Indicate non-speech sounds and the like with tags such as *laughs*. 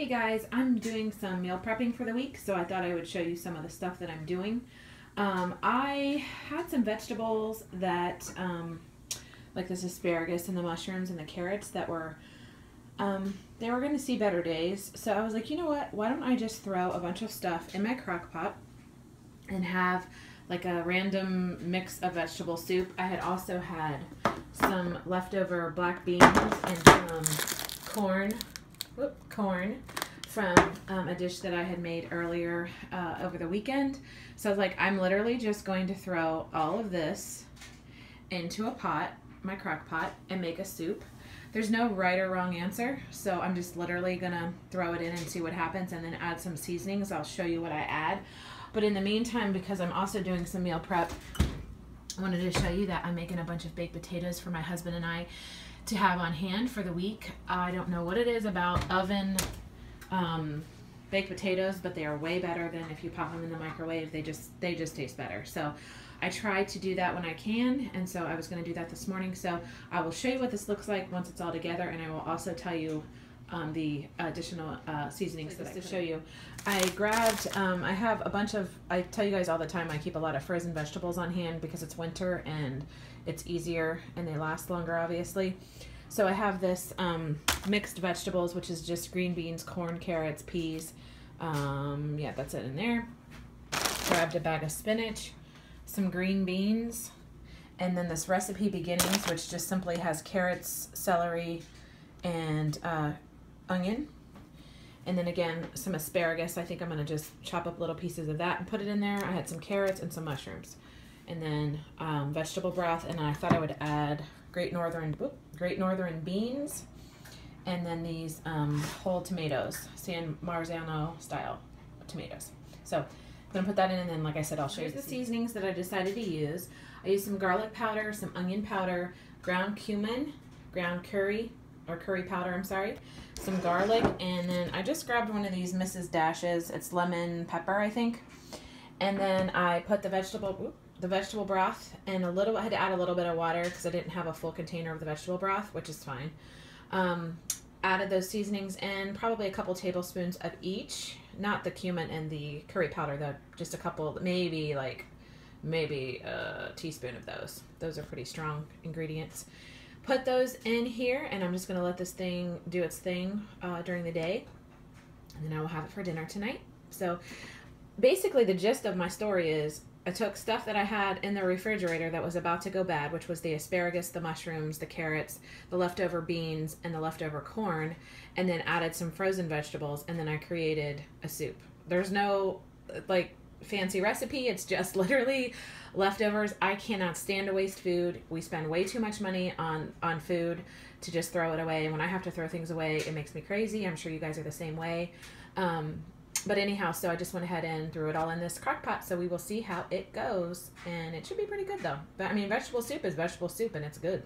Hey guys, I'm doing some meal prepping for the week, so I thought I would show you some of the stuff that I'm doing. Um, I had some vegetables that, um, like this asparagus and the mushrooms and the carrots that were, um, they were going to see better days. So I was like, you know what? Why don't I just throw a bunch of stuff in my crock pot and have like a random mix of vegetable soup. I had also had some leftover black beans and some corn whoop, corn from um, a dish that I had made earlier uh, over the weekend. So I was like, I'm literally just going to throw all of this into a pot, my crock pot, and make a soup. There's no right or wrong answer, so I'm just literally gonna throw it in and see what happens and then add some seasonings. I'll show you what I add. But in the meantime, because I'm also doing some meal prep, I wanted to show you that I'm making a bunch of baked potatoes for my husband and I to have on hand for the week. I don't know what it is about oven um, baked potatoes, but they are way better than if you pop them in the microwave. They just they just taste better. So I try to do that when I can, and so I was going to do that this morning. So I will show you what this looks like once it's all together, and I will also tell you um, the additional uh, seasonings that I to show you. I grabbed, um, I have a bunch of, I tell you guys all the time, I keep a lot of frozen vegetables on hand because it's winter and it's easier and they last longer, obviously. So I have this um, mixed vegetables, which is just green beans, corn, carrots, peas. Um, yeah, that's it in there. Grabbed a bag of spinach, some green beans, and then this recipe beginnings, which just simply has carrots, celery, and uh, onion. And then again, some asparagus. I think I'm going to just chop up little pieces of that and put it in there. I had some carrots and some mushrooms. And then um, vegetable broth. And I thought I would add Great Northern, whoop, Great Northern beans. And then these um, whole tomatoes, San Marzano style tomatoes. So I'm to put that in. And then, like I said, I'll show Here's you the seasonings that I decided to use. I used some garlic powder, some onion powder, ground cumin, ground curry, or curry powder, I'm sorry, some garlic, and then I just grabbed one of these Mrs. Dashes. It's lemon pepper, I think. And then I put the vegetable the vegetable broth and a little I had to add a little bit of water because I didn't have a full container of the vegetable broth, which is fine. Um, added those seasonings in, probably a couple tablespoons of each, not the cumin and the curry powder, though, just a couple, maybe like maybe a teaspoon of those. Those are pretty strong ingredients put those in here and I'm just going to let this thing do its thing uh, during the day and then I will have it for dinner tonight. So basically the gist of my story is I took stuff that I had in the refrigerator that was about to go bad, which was the asparagus, the mushrooms, the carrots, the leftover beans, and the leftover corn, and then added some frozen vegetables, and then I created a soup. There's no like fancy recipe. It's just *laughs* literally leftovers. I cannot stand to waste food. We spend way too much money on on food to just throw it away. And when I have to throw things away, it makes me crazy. I'm sure you guys are the same way. Um, but anyhow, so I just went ahead and threw it all in this crock pot. So we will see how it goes. And it should be pretty good though. But I mean, vegetable soup is vegetable soup and it's good.